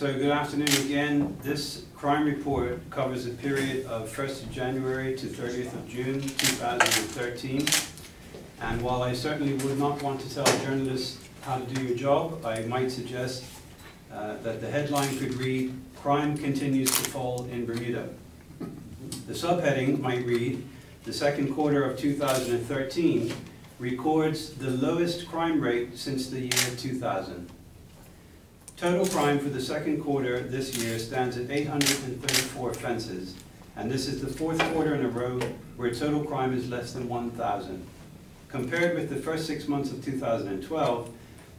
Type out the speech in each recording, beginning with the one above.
So good afternoon again. This crime report covers the period of 1st of January to 30th of June 2013. And while I certainly would not want to tell journalists how to do your job, I might suggest uh, that the headline could read, Crime Continues to Fall in Bermuda. The subheading might read, The second quarter of 2013 records the lowest crime rate since the year 2000. Total crime for the second quarter this year stands at 834 offenses, and this is the fourth quarter in a row where total crime is less than 1,000. Compared with the first six months of 2012,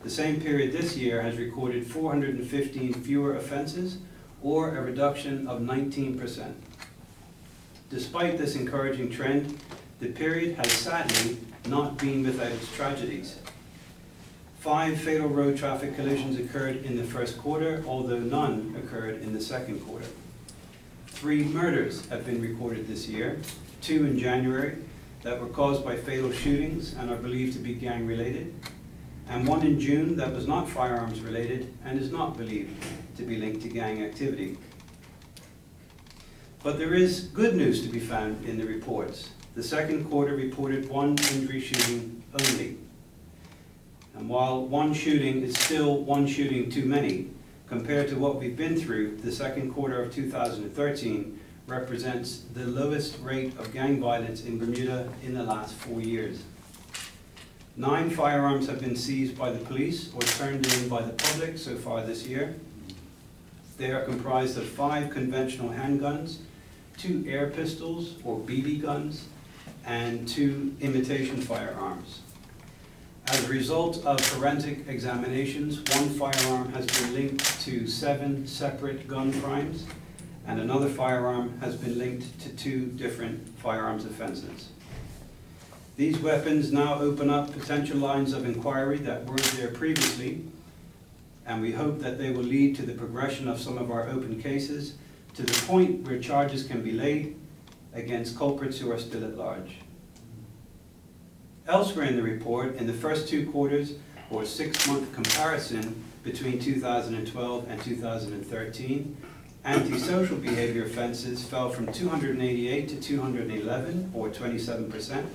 the same period this year has recorded 415 fewer offenses, or a reduction of 19%. Despite this encouraging trend, the period has sadly not been without its tragedies. Five fatal road traffic collisions occurred in the first quarter, although none occurred in the second quarter. Three murders have been recorded this year, two in January that were caused by fatal shootings and are believed to be gang related, and one in June that was not firearms related and is not believed to be linked to gang activity. But there is good news to be found in the reports. The second quarter reported one injury shooting only. While one shooting is still one shooting too many, compared to what we've been through, the second quarter of 2013 represents the lowest rate of gang violence in Bermuda in the last four years. Nine firearms have been seized by the police or turned in by the public so far this year. They are comprised of five conventional handguns, two air pistols or BB guns, and two imitation firearms. As a result of forensic examinations, one firearm has been linked to seven separate gun crimes, and another firearm has been linked to two different firearms offenses. These weapons now open up potential lines of inquiry that weren't there previously, and we hope that they will lead to the progression of some of our open cases to the point where charges can be laid against culprits who are still at large. Elsewhere in the report, in the first two quarters, or six-month comparison between 2012 and 2013, antisocial behavior offenses fell from 288 to 211, or 27%.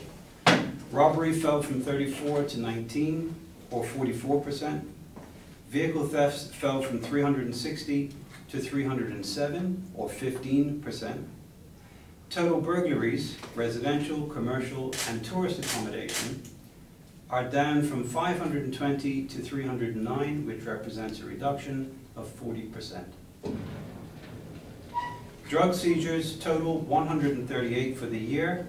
Robbery fell from 34 to 19, or 44%. Vehicle thefts fell from 360 to 307, or 15%. Total burglaries, residential, commercial, and tourist accommodation are down from 520 to 309, which represents a reduction of 40%. Drug seizures total 138 for the year.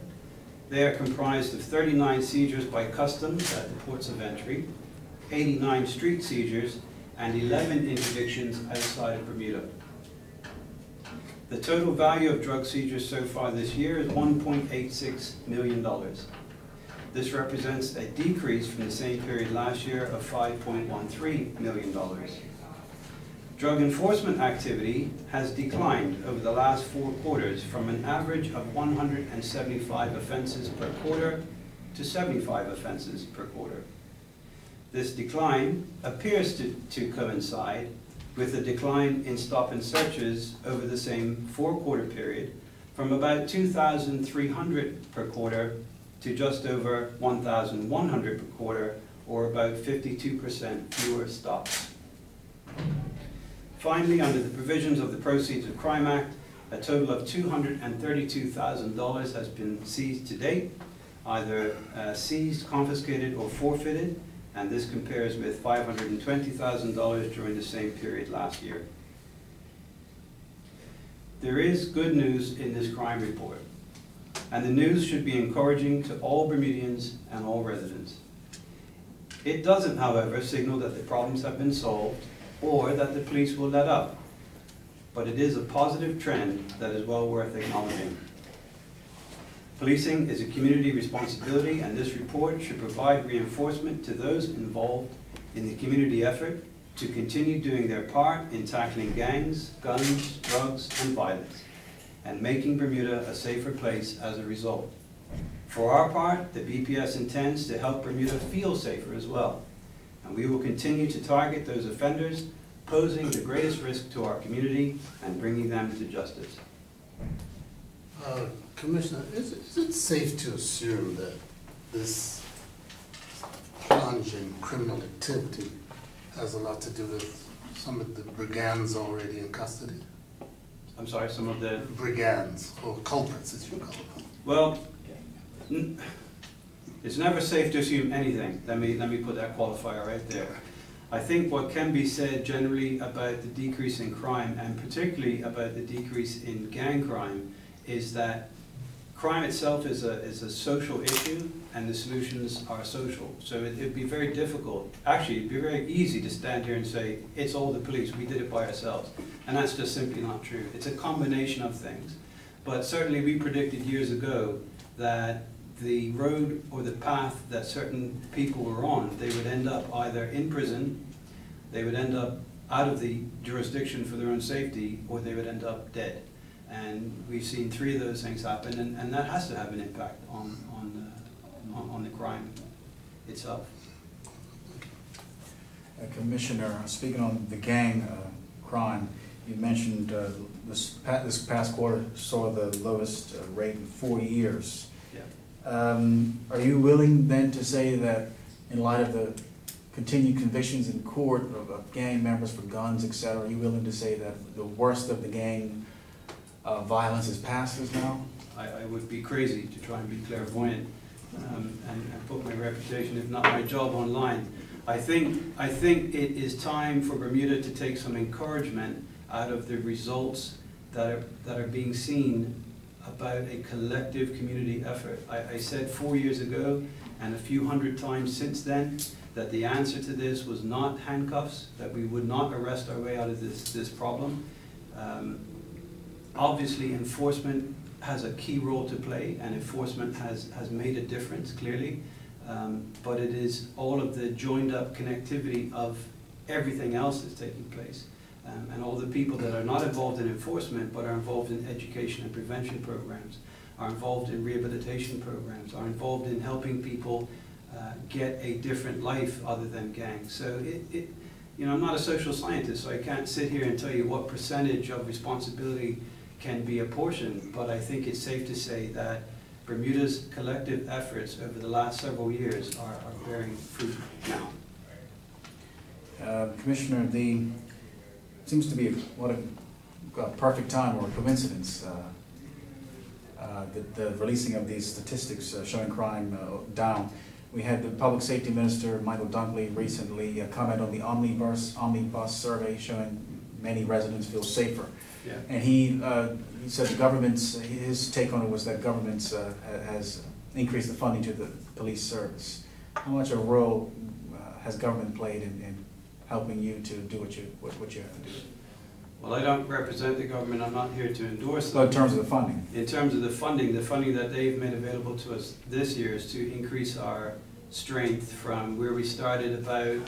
They are comprised of 39 seizures by customs at the ports of entry, 89 street seizures, and 11 interdictions outside of Bermuda. The total value of drug seizures so far this year is $1.86 million. This represents a decrease from the same period last year of $5.13 million. Drug enforcement activity has declined over the last four quarters from an average of 175 offenses per quarter to 75 offenses per quarter. This decline appears to, to coincide with a decline in stop and searches over the same four-quarter period from about 2,300 per quarter to just over 1,100 per quarter, or about 52% fewer stops. Finally, under the provisions of the Proceeds of Crime Act, a total of $232,000 has been seized to date, either uh, seized, confiscated, or forfeited, and this compares with $520,000 during the same period last year. There is good news in this crime report, and the news should be encouraging to all Bermudians and all residents. It doesn't, however, signal that the problems have been solved or that the police will let up, but it is a positive trend that is well worth acknowledging. Policing is a community responsibility and this report should provide reinforcement to those involved in the community effort to continue doing their part in tackling gangs, guns, drugs, and violence, and making Bermuda a safer place as a result. For our part, the BPS intends to help Bermuda feel safer as well, and we will continue to target those offenders posing the greatest risk to our community and bringing them to justice. Uh, Commissioner, is it, is it safe to assume that this plunge in criminal activity has a lot to do with some of the brigands already in custody? I'm sorry, some of the, Brigands, or culprits, as you call them. well, it's never safe to assume anything. Let me, let me put that qualifier right there. I think what can be said generally about the decrease in crime, and particularly about the decrease in gang crime, is that crime itself is a, is a social issue, and the solutions are social. So it- it'd be very difficult, actually, it'd be very easy to stand here and say, it's all the police, we did it by ourselves. And that's just simply not true. It's a combination of things. But certainly, we predicted years ago that the road or the path that certain people were on, they would end up either in prison, they would end up out of the jurisdiction for their own safety, or they would end up dead. And we've seen three of those things happen, and, and that has to have an impact on, on, uh, on, on the crime itself. Uh, Commissioner, speaking on the gang uh, crime, you mentioned uh, this pa- this past quarter saw the lowest uh, rate in 40 years. Yeah. Um, Are you willing then to say that in light of the continued convictions in court of of gang members for guns, et cetera, are you willing to say that the worst of the gang uh, violence is us now? I, I would be crazy to try and be clairvoyant um, and, and put my reputation, if not my job, online. I think, I think it is time for Bermuda to take some encouragement out of the results that are, that are being seen about a collective community effort. I, I said four years ago, and a few hundred times since then, that the answer to this was not handcuffs, that we would not arrest our way out of this, this problem. Um, Obviously, enforcement has a key role to play, and enforcement has, has made a difference, clearly. Um, But it is all of the joined-up connectivity of everything else that's taking place. Um, And all the people that are not involved in enforcement, but are involved in education and prevention programs, are involved in rehabilitation programs, are involved in helping people uh, get a different life other than gangs. So it, it, you know, I'm not a social scientist, so I can't sit here and tell you what percentage of responsibility can be apportioned, but I think it's safe to say that Bermuda's collective efforts over the last several years are, are bearing fruit now. Uh, Commissioner, the, seems to be what a, a perfect time or a coincidence, uh, uh, the, the releasing of these statistics uh, showing crime uh, down. We had the Public Safety Minister, Michael Dunkley, recently uh, comment on the omnibus, omnibus survey showing many residents feel safer. Yeah. And he, uh, he said the government's, his take on it was that government's uh, has increased the funding to the police service. How much of a role uh, has government played in, in helping you to do what you, what what you have to do? Well, I don't represent the government, I'm not here to endorse So in them. terms of the funding, In terms of the funding, the funding that they've made available to us this year is to increase our strength from where we started about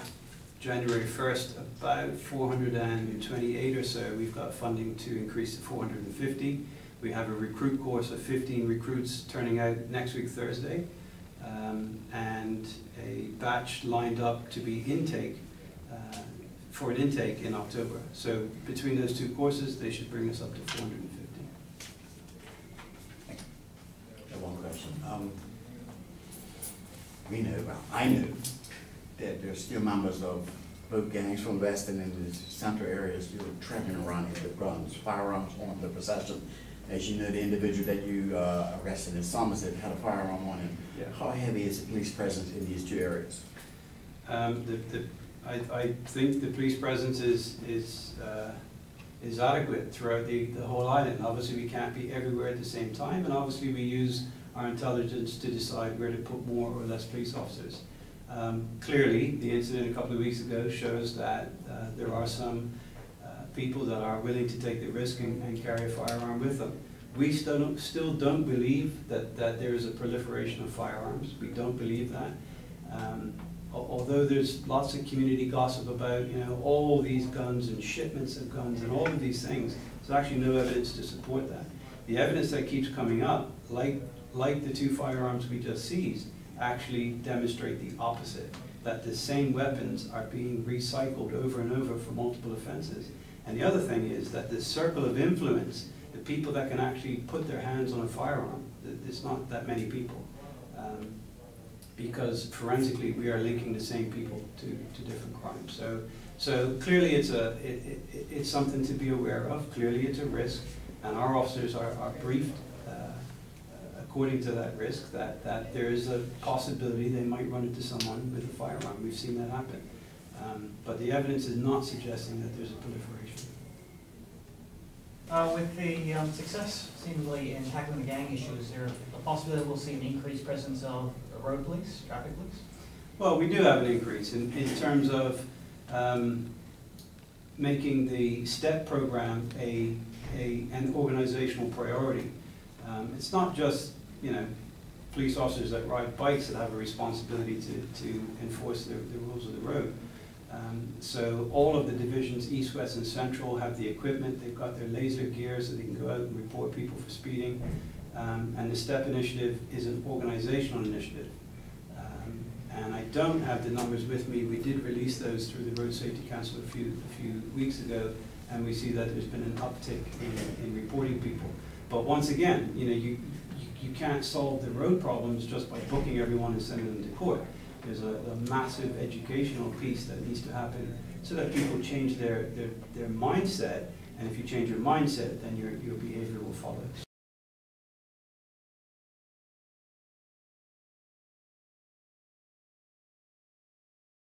January first, about four hundred and twenty-eight or so. We've got funding to increase to four hundred and fifty. We have a recruit course of fifteen recruits turning out next week Thursday. um, And a batch lined up to be intake, uh, for an intake in October. So between those two courses, they should bring us up to four hundred and fifty. I have one question. Um, We know, well, I know that there's still members of both gangs from Weston and the central area still trapping around with guns, firearms on the possession. As you know, the individual that you uh, arrested in Somerset had a firearm on him. Yeah. How heavy is the police presence in these two areas? Um, the, the, I, I think the police presence is, is, uh, is adequate throughout the, the whole island. Obviously, we can't be everywhere at the same time, and obviously, we use our intelligence to decide where to put more or less police officers. Um, clearly, the incident a couple of weeks ago shows that, uh, there are some, uh, people that are willing to take the risk and, and carry a firearm with them. We still don't, still don't believe that, that there is a proliferation of firearms. We don't believe that. Um, although there's lots of community gossip about, you know, all these guns and shipments of guns and all of these things, there's actually no evidence to support that. The evidence that keeps coming up, like, like the two firearms we just seized, actually demonstrate the opposite. that the same weapons are being recycled over and over for multiple offenses. And the other thing is that the circle of influence, the people that can actually put their hands on a firearm, th- there's not that many people. Um, Because forensically, we are linking the same people to, to different crimes. So, so clearly it's a, it, it, it's something to be aware of, clearly it's a risk, and our officers are, are briefed, uh, according to that risk, that, that there is a possibility they might run into someone with a firearm. We've seen that happen. Um, But the evidence is not suggesting that there's a proliferation. Uh, with the, um, success seemingly in tackling the gang issue, is there a possibility we'll see an increased presence of road police, traffic police? Well, we do have an increase in, in terms of um, making the STEP program a, a, an organizational priority. Um, It's not just, you know, police officers that ride bikes that have a responsibility to, to enforce the, the rules of the road. Um, So all of the divisions, east, west, and central, have the equipment, they've got their laser gear so they can go out and report people for speeding. Um, And the STEP initiative is an organizational initiative. Um, And I don't have the numbers with me, we did release those through the Road Safety Council a few, a few weeks ago, and we see that there's been an uptick in, in reporting people. But once again, you know, you, you- you can't solve the road problems just by booking everyone and sending them to court. There's a, a massive educational piece that needs to happen so that people change their, their, their mindset, and if you change your mindset, then your, your behavior will follow.